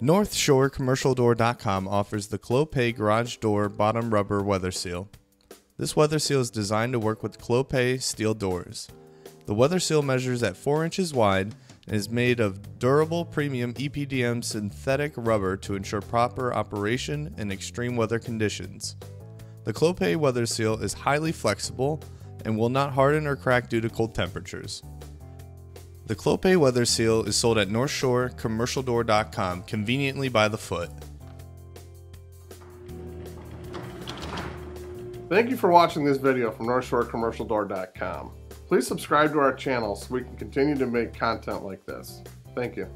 NorthshoreCommercialDoor.com offers the Clopay Garage Door Bottom Rubber Weather Seal. This weather seal is designed to work with Clopay steel doors. The weather seal measures at 4 inches wide and is made of durable premium EPDM synthetic rubber to ensure proper operation in extreme weather conditions. The Clopay weather seal is highly flexible and will not harden or crack due to cold temperatures. The Clopay Weather Seal is sold at NorthshoreCommercialDoor.com, conveniently by the foot. Thank you for watching this video from NorthshoreCommercialDoor.com. Please subscribe to our channel so we can continue to make content like this. Thank you.